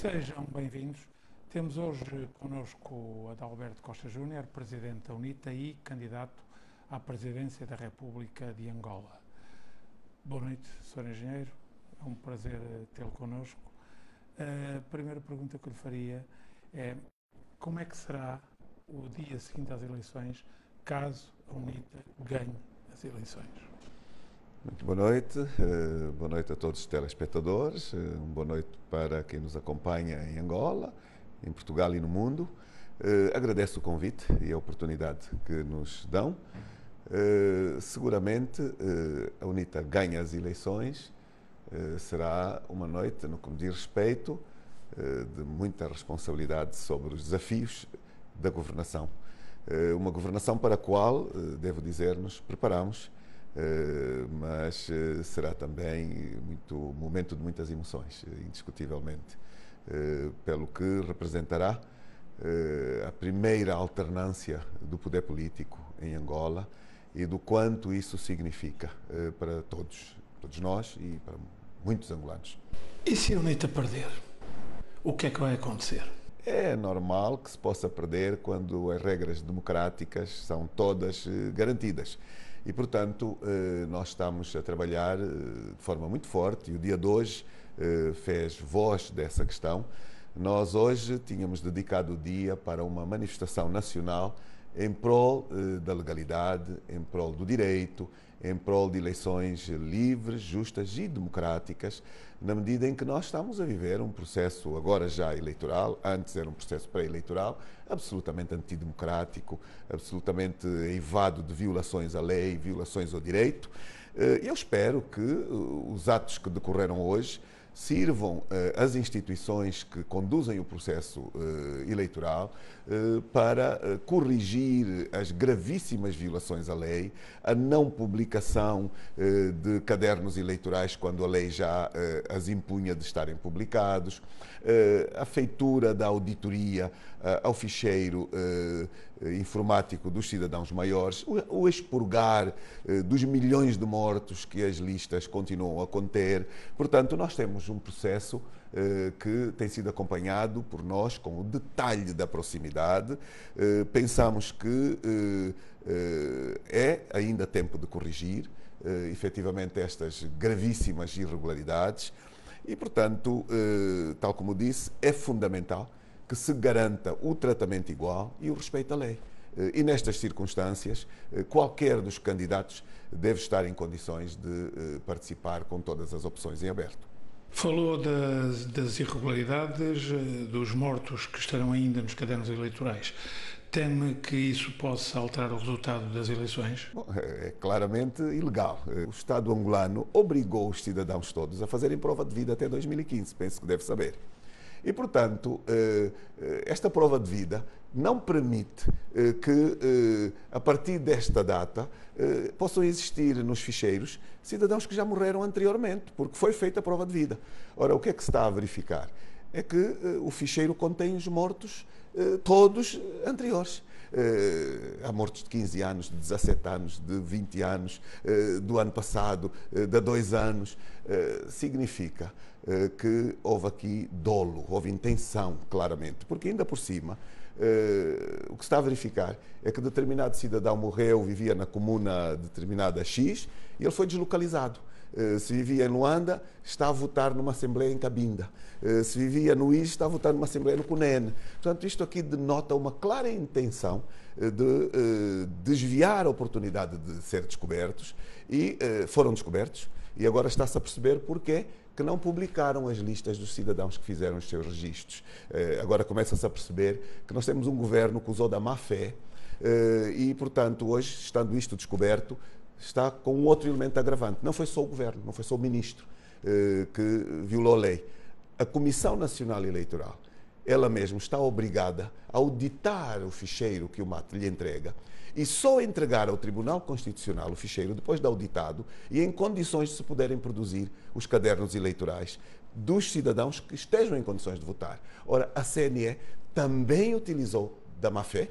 Sejam bem-vindos. Temos hoje connosco Adalberto Costa Júnior, presidente da UNITA e candidato à presidência da República de Angola. Boa noite, Sr. Engenheiro. É um prazer tê-lo connosco. A primeira pergunta que lhe faria é como é que será o dia seguinte às eleições caso a UNITA ganhe as eleições? Muito boa noite, uh, boa noite a todos os telespectadores, uh, boa noite para quem nos acompanha em Angola, em Portugal e no mundo. Uh, agradeço o convite e a oportunidade que nos dão. seguramente a UNITA ganha as eleições, será uma noite, no que me diz respeito, de muita responsabilidade sobre os desafios da governação. uma governação para a qual, devo dizer, nos preparamos mas uh, será também muito momento de muitas emoções, uh, indiscutivelmente, pelo que representará a primeira alternância do poder político em Angola e do quanto isso significa para todos, todos nós e para muitos angolanos. E se a UNITA perder, o que é que vai acontecer? É normal que se possa perder quando as regras democráticas são todas garantidas. E, portanto, eh, nós estamos a trabalhar eh, de forma muito forte e o dia de hoje eh, fez voz dessa questão. Nós hoje tínhamos dedicado o dia para uma manifestação nacional em prol da legalidade, em prol do direito, em prol de eleições livres, justas e democráticas, na medida em que nós estamos a viver um processo agora já eleitoral, antes era um processo pré-eleitoral, absolutamente antidemocrático, absolutamente eivado de violações à lei, violações ao direito. Eh, eu espero que eh, os atos que decorreram hoje sirvam uh, as instituições que conduzem o processo uh, eleitoral uh, para corrigir as gravíssimas violações à lei, a não publicação de cadernos eleitorais quando a lei já as impunha de estarem publicados, a feitura da auditoria ao ficheiro informático dos cidadãos maiores, o expurgar dos milhões de mortos que as listas continuam a conter. Portanto, nós temos um processo eh, que tem sido acompanhado por nós com o detalhe da proximidade. Eh, pensamos que eh, é ainda tempo de corrigir efetivamente estas gravíssimas irregularidades e, portanto, tal como disse, é fundamental que se garanta o tratamento igual e o respeito à lei. E nestas circunstâncias, qualquer dos candidatos deve estar em condições de participar com todas as opções em aberto. Falou das, das, irregularidades, eh, dos mortos que estarão ainda nos cadernos eleitorais. Teme que isso possa alterar o resultado das eleições? Bom, é, é claramente ilegal. Eh, o Estado angolano obrigou os cidadãos todos a fazerem prova de vida até 2015, penso que deve saber. E, portanto, eh, esta prova de vida não permite que, a partir desta data, possam existir nos ficheiros cidadãos que já morreram anteriormente, porque foi feita a prova de vida. Ora, o que é que se está a verificar? É que uh, o ficheiro contém os mortos uh, todos anteriores. Uh, há mortos de 15 anos, de 17 anos, de 20 anos, do ano passado, de dois anos. significa que houve aqui dolo, houve intenção, claramente, porque ainda por cima o que está a verificar é que determinado cidadão morreu, vivia na comuna determinada X e ele foi deslocalizado. Uh, se vivia em Luanda, está a votar numa Assembleia em Cabinda. Uh, se vivia no IS, está a votar numa Assembleia no Cunene. Portanto, isto aqui denota uma clara intenção de desviar a oportunidade de ser descobertos e foram descobertos. E agora está-se a perceber porquê que não publicaram as listas dos cidadãos que fizeram os seus registros. Eh, agora começa-se a perceber que nós temos um governo que usou da má fé eh, e, portanto, hoje, estando isto descoberto, está com um outro elemento agravante. Não foi só o governo, não foi só o ministro eh, que violou a lei. A Comissão Nacional Eleitoral, ela mesma está obrigada a auditar o ficheiro que o MAT lhe entrega e só entregar ao Tribunal Constitucional o ficheiro depois de auditado e em condições de se poderem produzir os cadernos eleitorais dos cidadãos que estejam em condições de votar. Ora, a CNE também utilizou da má-fé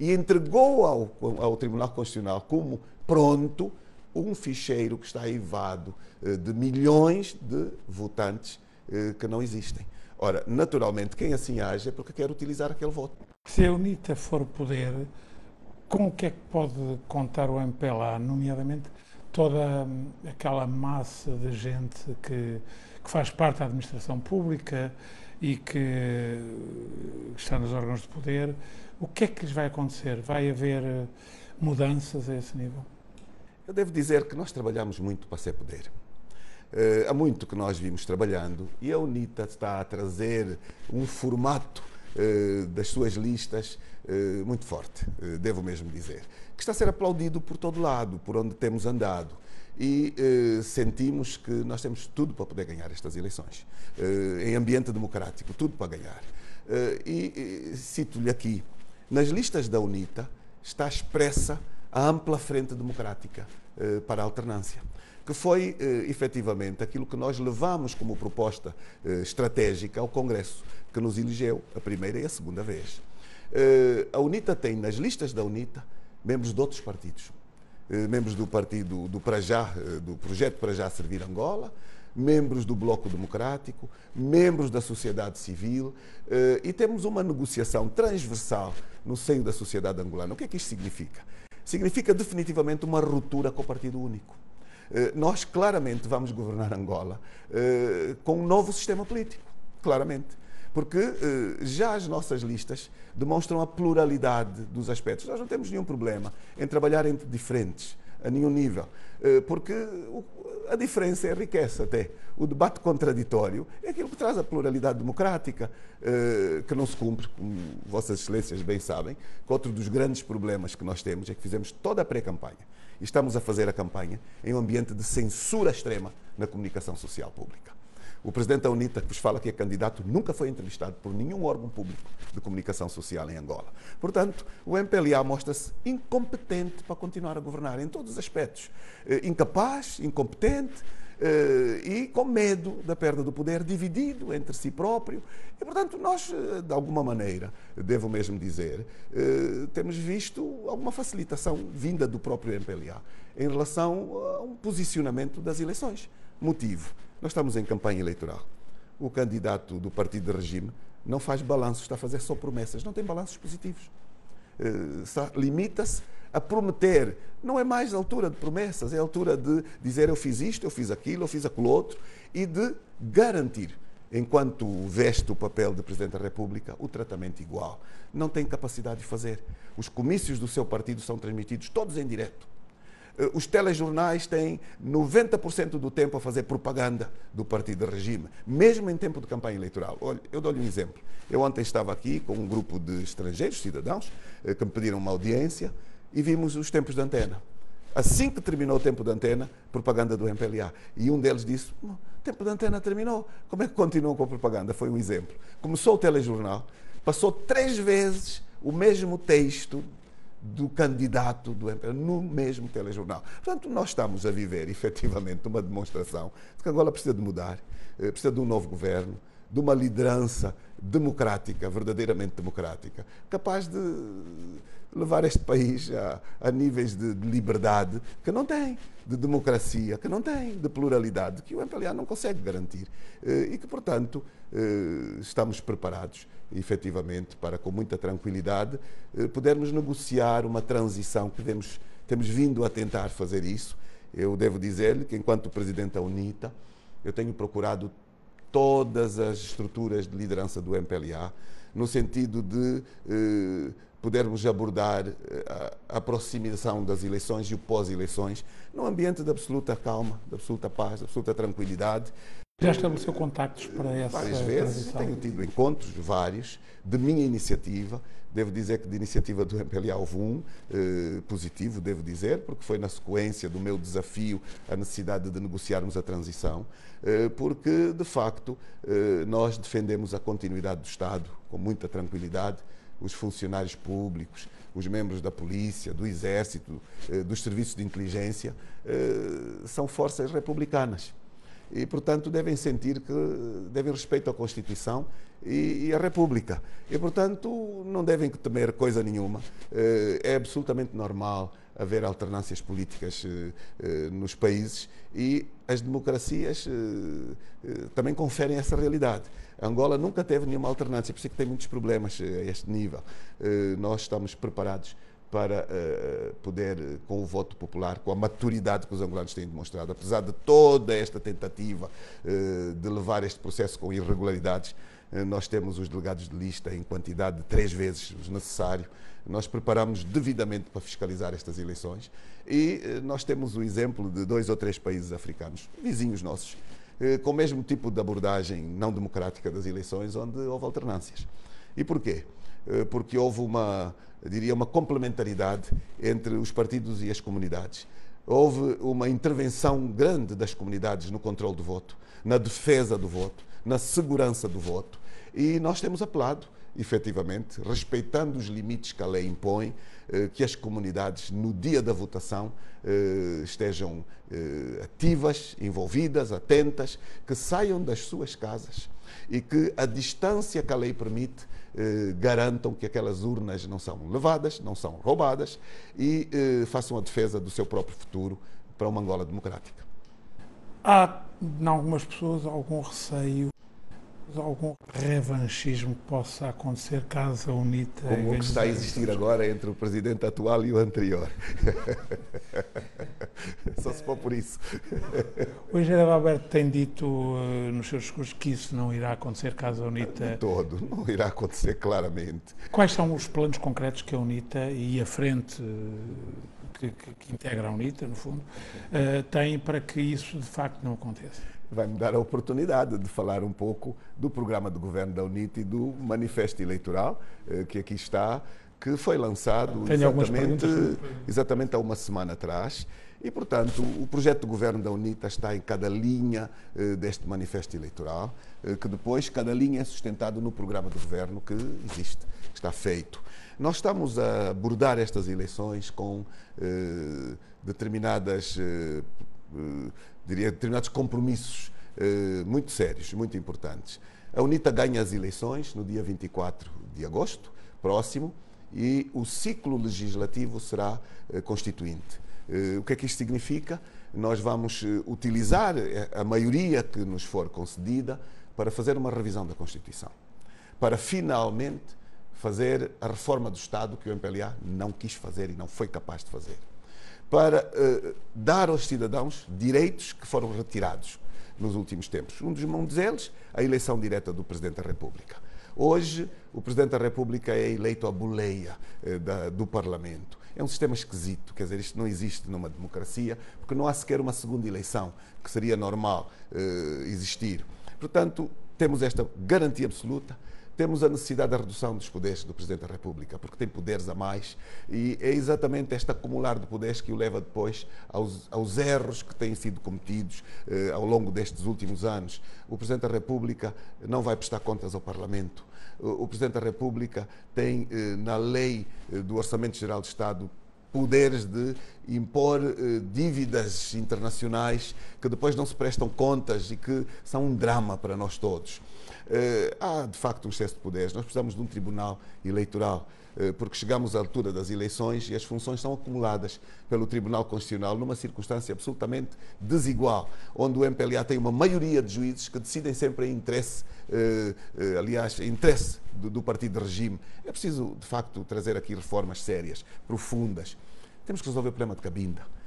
e entregou ao, ao Tribunal Constitucional como pronto um ficheiro que está eivado eh, de milhões de votantes eh, que não existem. Ora, naturalmente, quem assim age é porque quer utilizar aquele voto. Se a UNITA for poder, com o que é que pode contar o MPLA, nomeadamente toda aquela massa de gente que, que faz parte da administração pública e que está nos órgãos de poder, o que é que lhes vai acontecer? Vai haver mudanças a esse nível? Eu devo dizer que nós trabalhamos muito para ser poder. Uh, há muito que nós vimos trabalhando e a UNITA está a trazer um formato uh, das suas listas muito forte, devo mesmo dizer, que está a ser aplaudido por todo lado, por onde temos andado. E sentimos que nós temos tudo para poder ganhar estas eleições, em ambiente democrático, tudo para ganhar. e cito-lhe aqui, nas listas da UNITA está expressa a ampla frente democrática para a alternância que foi eh, efetivamente aquilo que nós levamos como proposta eh, estratégica ao Congresso, que nos elegeu a primeira e a segunda vez. Eh, a UNITA tem nas listas da UNITA membros de outros partidos, eh, membros do partido do Prajá, eh, do projeto para já servir Angola, membros do Bloco Democrático, membros da sociedade civil eh, e temos uma negociação transversal no seio da sociedade angolana. O que é que isto significa? Significa definitivamente uma ruptura com o Partido Único. Eh, nós claramente vamos governar Angola eh, com um novo sistema político, claramente. Porque eh, já as nossas listas demonstram a pluralidade dos aspectos. Nós não temos nenhum problema em trabalhar entre diferentes, a nenhum nível. Porque a diferença enriquece até. O debate contraditório é aquilo que traz a pluralidade democrática, que não se cumpre, como Vossas Excelências bem sabem, que outro dos grandes problemas que nós temos é que fizemos toda a pré-campanha estamos a fazer a campanha em um ambiente de censura extrema na comunicação social pública. O presidente da UNITA, que vos fala que é candidato, nunca foi entrevistado por nenhum órgão público de comunicação social em Angola. Portanto, o MPLA mostra-se incompetente para continuar a governar em todos os aspectos. Eh, incapaz, incompetente, eh, e com medo da perda do poder, dividido entre si próprio. E, portanto, nós, eh, de alguma maneira, devo mesmo dizer, temos visto alguma facilitação vinda do próprio MPLA em relação a um posicionamento das eleições. Motivo: nós estamos em campanha eleitoral. O candidato do partido de regime não faz balanços, está a fazer só promessas, não tem balanços positivos. Limita-se a prometer. Não é mais a altura de promessas, é a altura de dizer eu fiz isto, eu fiz aquilo, eu fiz aquilo outro e de garantir, enquanto veste o papel de Presidente da República, o tratamento igual. Não tem capacidade de fazer. Os comícios do seu partido são transmitidos todos em direto. Eh, os telejornais têm 90% do tempo a fazer propaganda do partido de regime, mesmo em tempo de campanha eleitoral. Olha, eu dou-lhe um exemplo. Eu ontem estava aqui com um grupo de estrangeiros, cidadãos, eh, que me pediram uma audiência e vimos os tempos de antena. Assim que terminou o tempo de antena, propaganda do MPLA. E um deles disse: o tempo de antena terminou. Como é que continuam com a propaganda? Foi um exemplo. Começou o telejornal, passou três vezes o mesmo texto do candidato do MPLA no mesmo telejornal. Portanto, nós estamos a viver efetivamente uma demonstração de que Angola precisa de mudar, eh, precisa de um novo governo, de uma liderança democrática, verdadeiramente democrática, capaz de levar este país a, a níveis de, de, liberdade que não tem, de democracia que não tem, de pluralidade que o MPLA não consegue garantir eh, e que, portanto, eh, estamos preparados efetivamente para, com muita tranquilidade, eh, podermos negociar uma transição que temos, temos vindo a tentar fazer isso. Eu devo dizer-lhe que, enquanto Presidente da UNITA, eu tenho procurado todas as estruturas de liderança do MPLA, no sentido de eh, podermos abordar eh, a aproximação das eleições e o pós-eleições num ambiente de absoluta calma, de absoluta paz, de absoluta tranquilidade. Já estabeleceu contactos para essa Várias vezes, transição. tenho tido encontros, vários, de minha iniciativa. Devo dizer que de iniciativa do MPLA houve um eh, positivo, devo dizer, porque foi na sequência do meu desafio a necessidade de negociarmos a transição, eh, porque, de facto, eh, nós defendemos a continuidade do Estado com muita tranquilidade, os funcionários públicos, os membros da polícia, do exército, dos serviços de inteligência, são forças republicanas. E, portanto, devem sentir que devem respeito à Constituição e, e à República. E, portanto, não devem temer coisa nenhuma. Eh, é absolutamente normal haver alternâncias políticas eh, eh, nos países e as democracias também conferem essa realidade. Angola nunca teve nenhuma alternância, por isso é que tem muitos problemas a este nível. Nós estamos preparados para uh, poder, com o voto popular, com a maturidade que os angolanos têm demonstrado, apesar de toda esta tentativa uh, de levar este processo com irregularidades, uh, nós temos os delegados de lista em quantidade de três vezes o necessário. Nós preparamos devidamente para fiscalizar estas eleições e nós temos o exemplo de dois ou três países africanos, vizinhos nossos, com o mesmo tipo de abordagem não democrática das eleições, onde houve alternâncias. E porquê? Porque houve uma diria, uma complementaridade entre os partidos e as comunidades. Houve uma intervenção grande das comunidades no controle do voto, na defesa do voto, na segurança do voto. E nós temos apelado, efetivamente, respeitando os limites que a lei impõe, eh, que as comunidades, no dia da votação, eh, estejam eh, ativas, envolvidas, atentas, que saiam das suas casas e que a distância que a lei permite eh, garantam que aquelas urnas não são levadas, não são roubadas e eh, façam a defesa do seu próprio futuro para uma Angola democrática. Há, em algumas pessoas, algum receio algum revanchismo que possa acontecer caso a UNITA. Como o que está a existir agora entre o presidente atual e o anterior. Só se for por isso. O engenheiro Alberto tem dito uh, nos seus discursos que isso não irá acontecer caso a UNITA. De todo, não irá acontecer claramente. Quais são os planos concretos que a UNITA e a frente. Uh, que, que, integra a UNITA, no fundo, uh, tem para que isso de facto não aconteça? Vai me dar a oportunidade de falar um pouco do programa do governo da UNIT e do manifesto eleitoral, eh, que aqui está, que foi lançado exatamente, exatamente há uma semana atrás. E, portanto, o projeto de governo da UNITA está em cada linha eh, deste manifesto eleitoral, eh, que depois cada linha é sustentado no programa do governo que existe, que está feito. Nós estamos a abordar estas eleições com eh, determinadas diria, determinados compromissos eh, muito sérios, muito importantes. A UNITA ganha as eleições no dia 24 de agosto, próximo, e o ciclo legislativo será eh, constituinte. Eh, o que é que isto significa? Nós vamos utilizar a maioria que nos for concedida para fazer uma revisão da Constituição, para finalmente fazer a reforma do Estado que o MPLA não quis fazer e não foi capaz de fazer para uh, dar aos cidadãos direitos que foram retirados nos últimos tempos. Um dos mundos deles, a eleição direta do Presidente da República. Hoje, o Presidente da República é eleito à boleia uh, da, do Parlamento. É um sistema esquisito, quer dizer, isto não existe numa democracia, porque não há sequer uma segunda eleição, que seria normal uh, existir. Portanto, temos esta garantia absoluta temos a necessidade da redução dos poderes do Presidente da República, porque tem poderes a mais e é exatamente este acumular de poderes que o leva depois aos, aos erros que têm sido cometidos eh, ao longo destes últimos anos. O Presidente da República não vai prestar contas ao Parlamento. O, Presidente da República tem, eh, na lei eh, do Orçamento Geral do Estado, poderes de impor eh, dívidas internacionais que depois não se prestam contas e que são um drama para nós todos. Eh, há, de facto, um excesso de poderes. Nós precisamos de um tribunal eleitoral, porque chegamos à altura das eleições e as funções são acumuladas pelo Tribunal Constitucional numa circunstância absolutamente desigual, onde o MPLA tem uma maioria de juízes que decidem sempre em interesse, eh, aliás, em interesse do partido de regime. É preciso, de facto, trazer aqui reformas sérias, profundas. Temos que resolver o problema de Cabinda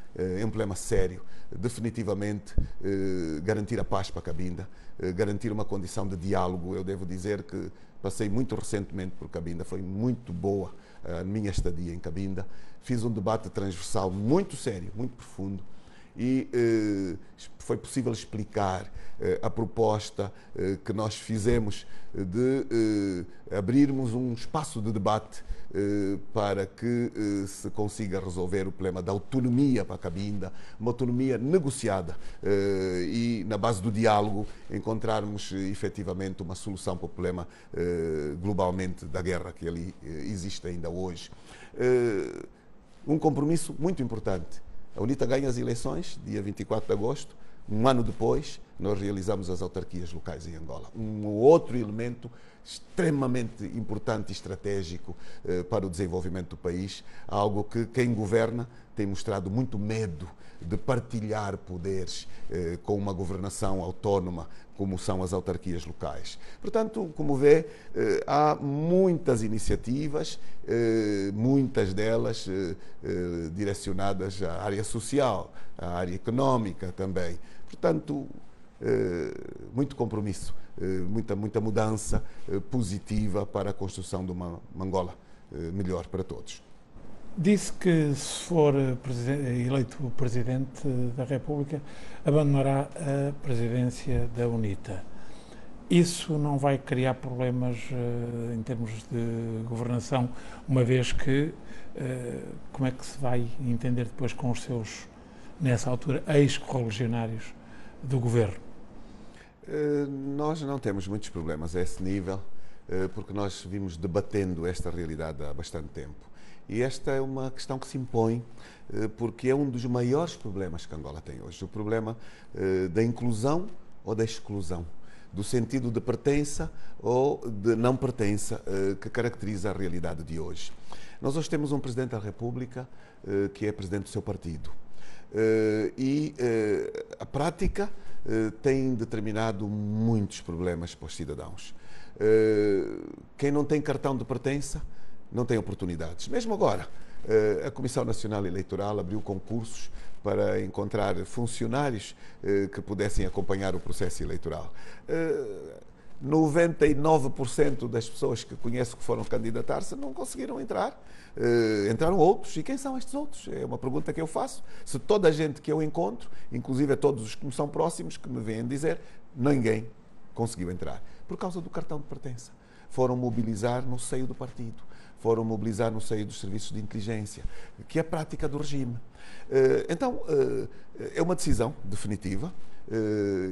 um problema sério. Definitivamente, eh, garantir a paz para a Cabinda, eh, garantir uma condição de diálogo. Eu devo dizer que passei muito recentemente por Cabinda, foi muito boa a minha estadia em Cabinda. Fiz um debate transversal muito sério, muito profundo e eh, foi possível explicar eh, a proposta eh, que nós fizemos de eh, abrirmos um espaço de debate eh, para que eh, se consiga resolver o problema da autonomia para a Cabinda, uma autonomia negociada e, na base do diálogo, encontrarmos efetivamente uma solução para o problema globalmente da guerra que ali existe ainda hoje. Um compromisso muito importante a UNITA ganha as eleições, dia 24 de agosto. Um ano depois, nós realizamos as autarquias locais em Angola. Um outro elemento extremamente importante e estratégico eh, para o desenvolvimento do país, algo que quem governa tem mostrado muito medo de partilhar poderes eh, com uma governação autónoma, como são as autarquias locais. Portanto, como vê, eh, há muitas iniciativas, eh, muitas delas eh, eh, direcionadas à área social, à área económica também. Portanto, muito compromisso, muita, muita mudança positiva para a construção de uma Angola melhor para todos. Disse que, se for eleito Presidente da República, abandonará a presidência da UNITA. Isso não vai criar problemas em termos de governação, uma vez que, como é que se vai entender depois com os seus, nessa altura, ex-correligionários do governo? Uh, nós não temos muitos problemas a esse nível, porque nós vimos debatendo esta realidade há bastante tempo. E esta é uma questão que se impõe eh, porque é um dos maiores problemas que Angola tem hoje. O problema eh, da inclusão ou da exclusão, do sentido de pertença ou de não pertença eh, que caracteriza a realidade de hoje. Nós hoje temos um Presidente da República que é Presidente do seu partido. E a prática tem determinado muitos problemas para os cidadãos. Quem não tem cartão de pertença não tem oportunidades. Mesmo agora, eh, a Comissão Nacional Eleitoral abriu concursos para encontrar funcionários eh, que pudessem acompanhar o processo eleitoral. 99% eh, das pessoas que conheço que foram candidatar-se não conseguiram entrar. entraram outros. E quem são estes outros? É uma pergunta que eu faço. Se toda a gente que eu encontro, inclusive a todos os que me são próximos, que me vêm dizer, ninguém conseguiu entrar. Por causa do cartão de pertença. Foram mobilizar no seio do partido foram mobilizar no seio dos serviços de inteligência, que é a prática do regime. Eh, então, eh, é uma decisão definitiva eh,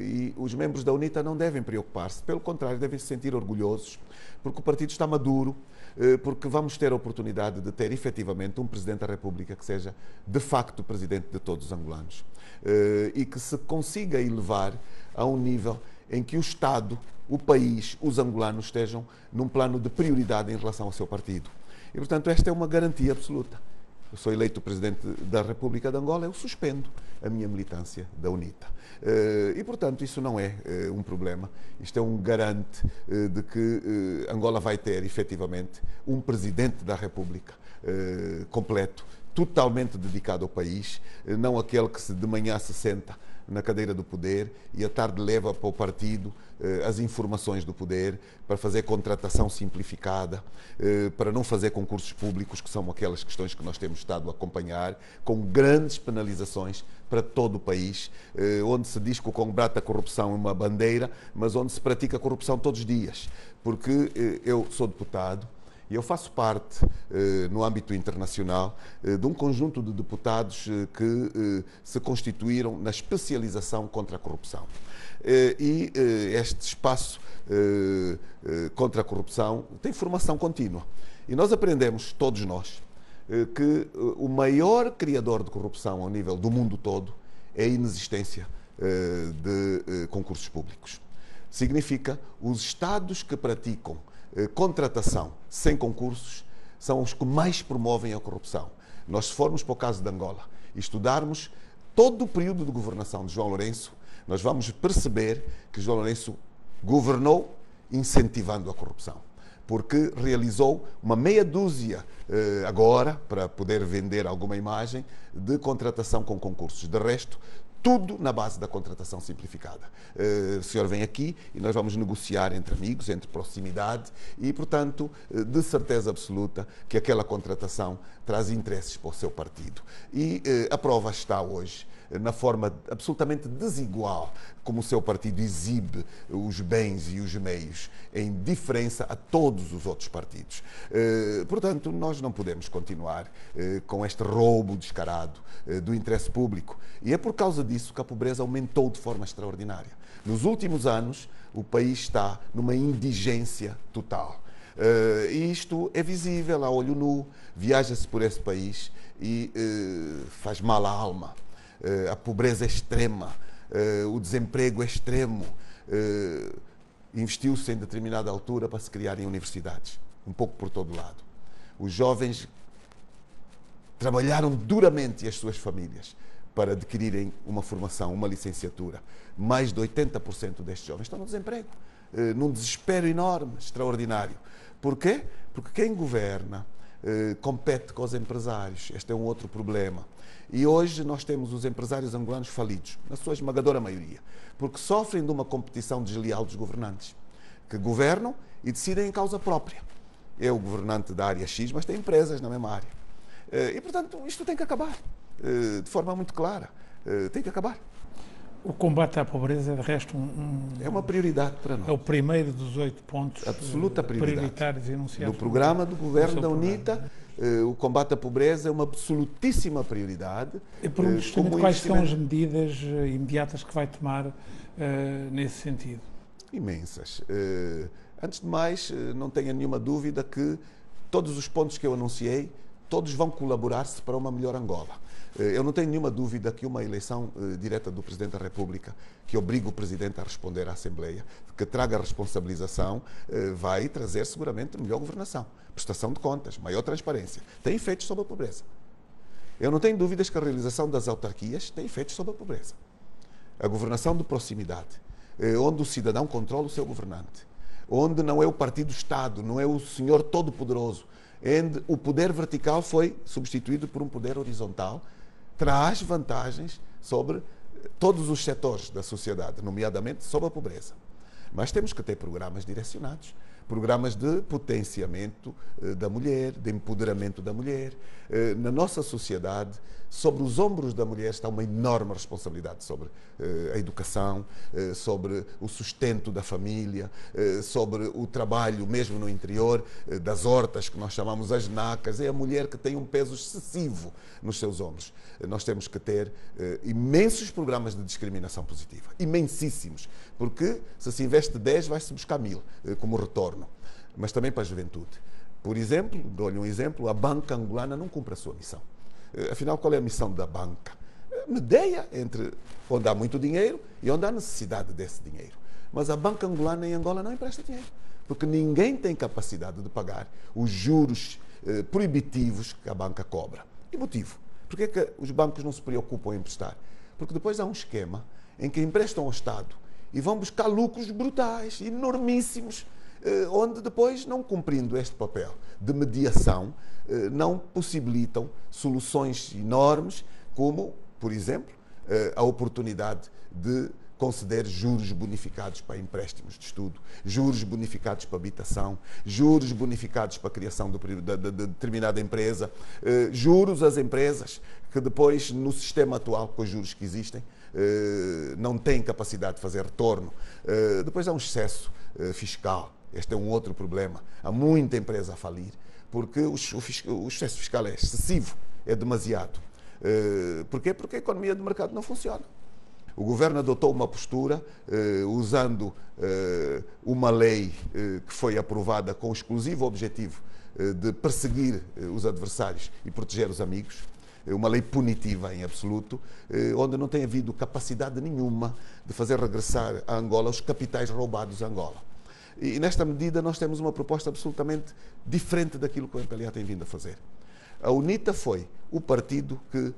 e os membros da UNITA não devem preocupar-se, pelo contrário, devem se sentir orgulhosos, porque o partido está maduro, porque vamos ter a oportunidade de ter efetivamente um Presidente da República que seja de facto Presidente de todos os angolanos e que se consiga elevar a um nível em que o Estado, o país, os angolanos estejam num plano de prioridade em relação ao seu partido. E, portanto, esta é uma garantia absoluta. Eu sou eleito presidente da República de Angola, eu suspendo a minha militância da UNITA. Eh, e, portanto, isso não é eh, um problema. Isto é um garante eh, de que Angola vai ter, efetivamente, um presidente da República completo, totalmente dedicado ao país, não aquele que de manhã se senta na cadeira do poder e à tarde leva para o partido eh, as informações do poder para fazer contratação simplificada, eh, para não fazer concursos públicos, que são aquelas questões que nós temos estado a acompanhar, com grandes penalizações para todo o país, eh, onde se diz que o combate à corrupção é uma bandeira, mas onde se pratica corrupção todos os dias. Porque eh, eu sou deputado, e eu faço parte, eh, no âmbito internacional, eh, de um conjunto de deputados eh, que se constituíram na especialização contra a corrupção. E este espaço contra a corrupção tem formação contínua. E nós aprendemos, todos nós, que o maior criador de corrupção ao nível do mundo todo é a inexistência de concursos públicos. Significa os Estados que praticam eh, contratação sem concursos são os que mais promovem a corrupção. Nós, se formos para o caso de Angola e estudarmos todo o período de governação de João Lourenço, nós vamos perceber que João Lourenço governou incentivando a corrupção. Porque realizou uma meia dúzia, eh, agora, para poder vender alguma imagem, de contratação com concursos. De resto, tudo na base da contratação simplificada. Uh, o senhor vem aqui e nós vamos negociar entre amigos, entre proximidade e, portanto, uh, de certeza absoluta que aquela contratação traz interesses para o seu partido. E uh, a prova está hoje na forma absolutamente desigual como o seu partido exibe os bens e os meios em diferença a todos os outros partidos. Eh, portanto, nós não podemos continuar eh, com este roubo descarado eh, do interesse público. E é por causa disso que a pobreza aumentou de forma extraordinária. Nos últimos anos, o país está numa indigência total. Uh, isto é visível a olho nu, viaja-se por esse país e uh, faz mal à alma. Uh, a pobreza extrema, o desemprego extremo. Investiu-se em determinada altura para se criarem universidades, um pouco por todo lado. Os jovens trabalharam duramente as suas famílias para adquirirem uma formação, uma licenciatura. Mais de 80% destes jovens estão no desemprego, eh, num desespero enorme, extraordinário. Porquê? Porque quem governa eh, compete com os empresários. Este é um outro problema. E hoje nós temos os empresários angolanos falidos, na sua esmagadora maioria, porque sofrem de uma competição desleal dos governantes, que governam e decidem em causa própria. É o governante da área X, mas tem empresas na mesma área. Eh, e, portanto, isto tem que acabar, de forma muito clara. Tem que acabar. O combate à pobreza é, de resto, um, um, é uma prioridade para nós. É o primeiro dos oito pontos Absoluta prioridade. prioritários enunciados. No programa do governo da UNITA, eh, o combate à pobreza é uma absolutíssima prioridade. E por um eh, quais são as medidas eh, imediatas que vai tomar uh, nesse sentido? Imensas. Uh, antes de mais, não tenha nenhuma dúvida que todos os pontos que eu anunciei, todos vão colaborar-se para uma melhor Angola. Eh, eu não tenho nenhuma dúvida que uma eleição eh, direta do Presidente da República, que obriga o Presidente a responder à Assembleia, que traga responsabilização, eh, vai trazer seguramente melhor governação, prestação de contas, maior transparência. Tem efeitos sobre a pobreza. Eu não tenho dúvidas que a realização das autarquias tem efeitos sobre a pobreza. A governação de proximidade, onde o cidadão controla o seu governante, onde não é o partido-Estado, não é o senhor todo-poderoso, onde o poder vertical foi substituído por um poder horizontal traz vantagens sobre todos os setores da sociedade, nomeadamente sobre a pobreza. Mas temos que ter programas direcionados programas de potenciamento eh, da mulher, de empoderamento da mulher. Eh, na nossa sociedade, sobre os ombros da mulher está uma enorme responsabilidade sobre eh, a educação, sobre o sustento da família, sobre o trabalho mesmo no interior das hortas, que nós chamamos as nacas. É a mulher que tem um peso excessivo nos seus ombros. Nós temos que ter imensos programas de discriminação positiva, imensíssimos, porque se se investe 10, vai-se buscar mil como retorno mas também para a juventude. Por exemplo, dou-lhe um exemplo, a banca angolana não cumpre a sua missão. Eh, afinal, qual é a missão da banca? Eh, medeia entre onde há muito dinheiro e onde há necessidade desse dinheiro. Mas a banca angolana em Angola não empresta dinheiro, porque ninguém tem capacidade de pagar os juros eh, proibitivos que a banca cobra. E motivo? Por é que os bancos não se preocupam em emprestar? Porque depois há um esquema em que emprestam ao Estado e vão buscar lucros brutais, enormíssimos, eh, onde depois, não cumprindo este papel de mediação, eh, não possibilitam soluções enormes, como, por exemplo, eh, a oportunidade de conceder juros bonificados para empréstimos de estudo, juros bonificados para habitação, juros bonificados para a criação de, de, de determinada empresa, juros às empresas que depois, no sistema atual, com os juros que existem, não têm capacidade de fazer retorno. Depois há um excesso fiscal este é um outro problema. Há muita empresa a falir porque o, excesso fiscal é excessivo, é demasiado. Porquê? Porque a economia de mercado não funciona. O governo adotou uma postura usando uma lei que foi aprovada com o exclusivo objetivo de perseguir os adversários e proteger os amigos, uma lei punitiva em absoluto, onde não tem havido capacidade nenhuma de fazer regressar a Angola os capitais roubados a Angola. E nesta medida nós temos uma proposta absolutamente diferente daquilo que o MPLA tem vindo a fazer. A UNITA foi o partido que,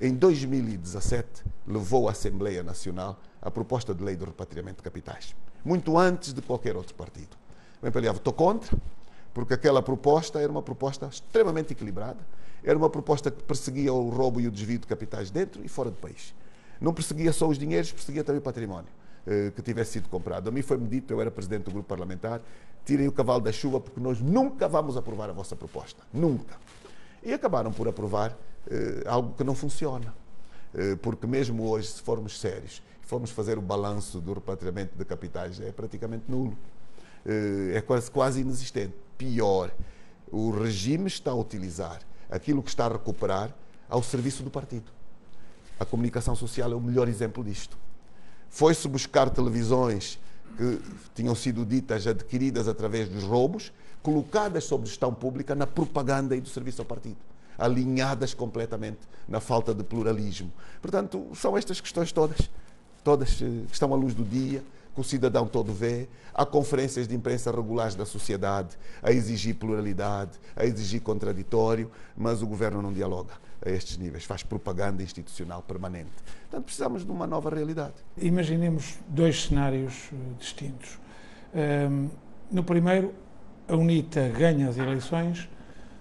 em 2017, levou à Assembleia Nacional a proposta de lei do repatriamento de capitais, muito antes de qualquer outro partido. O MPLA votou contra, porque aquela proposta era uma proposta extremamente equilibrada, era uma proposta que perseguia o roubo e o desvio de capitais dentro e fora do país. Não perseguia só os dinheiros, perseguia também o património. Eh, que tivesse sido comprado. A mim foi-me dito, eu era presidente do grupo parlamentar, tirem o cavalo da chuva porque nós nunca vamos aprovar a vossa proposta. Nunca. E acabaram por aprovar eh, algo que não funciona. Eh, porque mesmo hoje, se formos sérios, formos fazer o balanço do repatriamento de capitais, é praticamente nulo. é quase, quase inexistente. Pior, o regime está a utilizar aquilo que está a recuperar ao serviço do partido. A comunicação social é o melhor exemplo disto. Foi-se buscar televisões que tinham sido ditas adquiridas através dos roubos, colocadas sob gestão pública na propaganda e do serviço ao partido, alinhadas completamente na falta de pluralismo. Portanto, são estas questões todas todas eh, estão à luz do dia, que o cidadão todo vê. Há conferências de imprensa regulares da sociedade a exigir pluralidade, a exigir contraditório, mas o governo não dialoga a estes níveis, faz propaganda institucional permanente. Portanto, precisamos de uma nova realidade. Imaginemos dois cenários eh, distintos. Um, no primeiro, a UNITA ganha as eleições,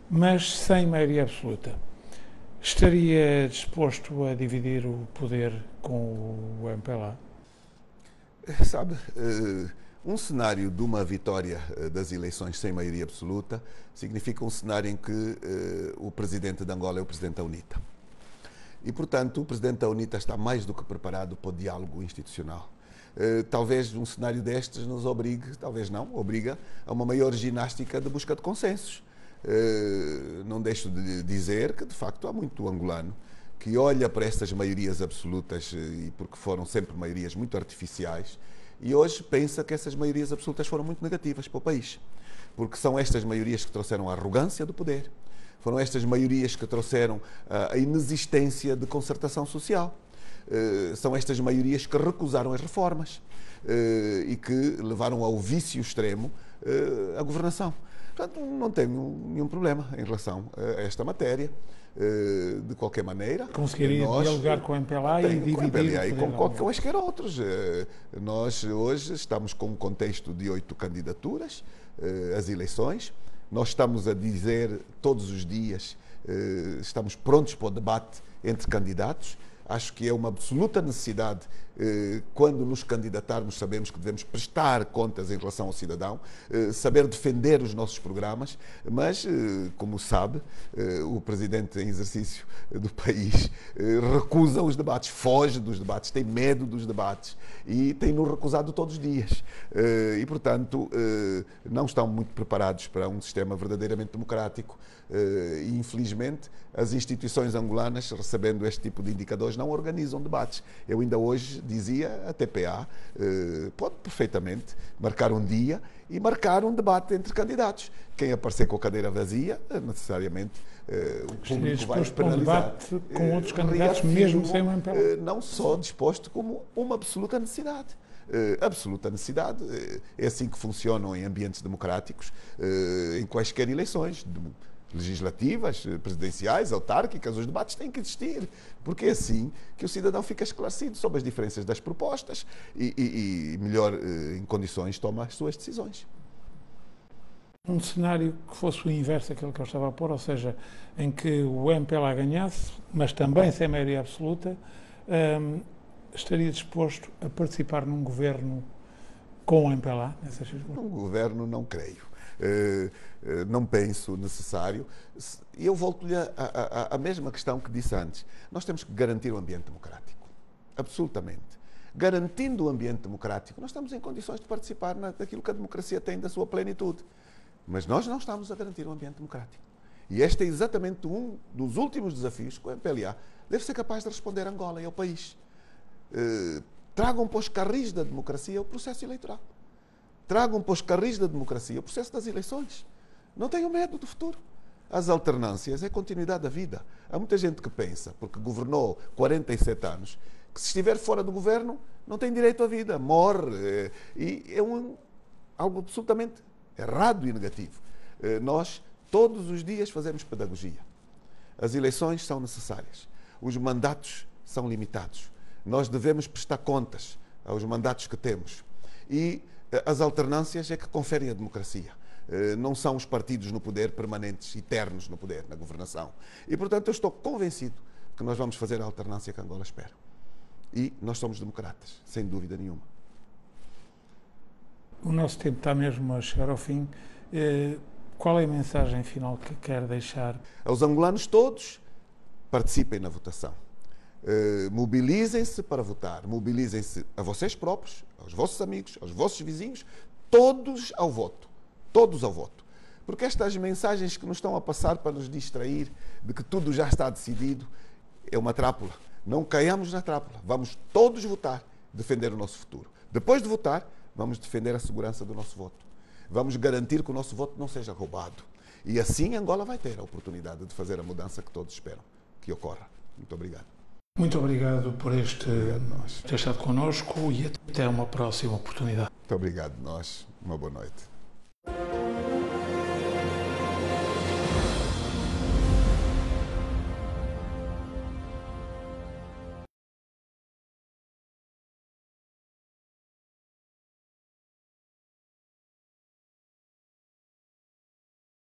mas sem maioria absoluta. Estaria disposto a dividir o poder com o MPLA? Sabe, eh, um cenário de uma vitória eh, das eleições sem maioria absoluta significa um cenário em que o presidente de Angola é o presidente da UNITA. E, portanto, o presidente da UNITA está mais do que preparado para o diálogo institucional. Talvez um cenário destes nos obrigue, talvez não, obriga a uma maior ginástica de busca de consensos. Não deixo de dizer que, de facto, há muito angolano que olha para estas maiorias absolutas, e porque foram sempre maiorias muito artificiais, e hoje pensa que essas maiorias absolutas foram muito negativas para o país. Porque são estas maiorias que trouxeram a arrogância do poder, foram estas maiorias que trouxeram ah, a inexistência de concertação social. Eh, são estas maiorias que recusaram as reformas eh, e que levaram ao vício extremo eh, a governação. Portanto, não tenho nenhum problema em relação a esta matéria. Eh, de qualquer maneira. Conseguiria nós, dialogar com o MPLA e dividir. Com MPLA e com quaisquer outros. Eh, nós hoje estamos com um contexto de oito candidaturas, eh, as eleições. Nós estamos a dizer todos os dias, estamos prontos para o debate entre candidatos. Acho que é uma absoluta necessidade eh, quando nos candidatarmos, sabemos que devemos prestar contas em relação ao cidadão, eh, saber defender os nossos programas, mas, eh, como sabe, o presidente em exercício do país recusa os debates, foge dos debates, tem medo dos debates e tem-nos recusado todos os dias. E, portanto, não estão muito preparados para um sistema verdadeiramente democrático. E, infelizmente, as instituições angolanas, recebendo este tipo de indicadores, não organizam debates. Eu ainda hoje dizia a TPA, eh, pode perfeitamente marcar um dia e marcar um debate entre candidatos. Quem aparecer com a cadeira vazia, eh, necessariamente eh, o público vai penalizar. Um debate com outros candidatos, mesmo sem uma MPLA. Não só disposto, como uma absoluta necessidade. Uh, absoluta necessidade. Uh, é assim que funcionam em ambientes democráticos, uh, em quaisquer eleições legislativas, presidenciais, autárquicas, os debates têm que existir, porque é assim que o cidadão fica esclarecido sobre as diferenças das propostas e, e, e melhor, eh, em condições, toma as suas decisões. Um cenário que fosse o inverso daquilo que eu estava a pôr, ou seja, em que o MPLA ganhasse, mas também sem maioria absoluta, um, estaria disposto a participar num governo com o MPLA? Nessas um governo, não creio. Eh, eh, não penso necessário. E eu volto-lhe à mesma questão que disse antes. Nós temos que garantir o ambiente democrático. Absolutamente. Garantindo o ambiente democrático, nós estamos em condições de participar naquilo que a democracia tem da sua plenitude. Mas nós não estamos a garantir o ambiente democrático. E este é exatamente um dos últimos desafios que o MPLA deve ser capaz de responder a Angola e ao país. Eh, tragam para os carris da democracia o processo eleitoral tragam para os carris da democracia o processo das eleições. Não tenham medo do futuro. As alternâncias é continuidade da vida. Há muita gente que pensa, porque governou 47 anos, que se estiver fora do governo não tem direito à vida, morre. Eh, e é um, algo absolutamente errado e negativo. Eh, nós, todos os dias, fazemos pedagogia. As eleições são necessárias. Os mandatos são limitados. Nós devemos prestar contas aos mandatos que temos. E as alternâncias é que conferem a democracia. Eh, não são os partidos no poder permanentes, eternos no poder, na governação. E, portanto, eu estou convencido que nós vamos fazer a alternância que Angola espera. E nós somos democratas, sem dúvida nenhuma. O nosso tempo está mesmo a chegar ao fim. Eh, qual é a mensagem final que quer deixar? Aos angolanos todos, participem na votação. Uh, mobilizem-se para votar, mobilizem-se a vocês próprios, aos vossos amigos, aos vossos vizinhos, todos ao voto. Todos ao voto. Porque estas mensagens que nos estão a passar para nos distrair de que tudo já está decidido é uma trápula. Não caiamos na trápula. Vamos todos votar, defender o nosso futuro. Depois de votar, vamos defender a segurança do nosso voto. Vamos garantir que o nosso voto não seja roubado. E assim Angola vai ter a oportunidade de fazer a mudança que todos esperam que ocorra. Muito obrigado. Muito obrigado por este ter estado connosco e até uma próxima oportunidade. Muito obrigado, nós. Uma boa noite.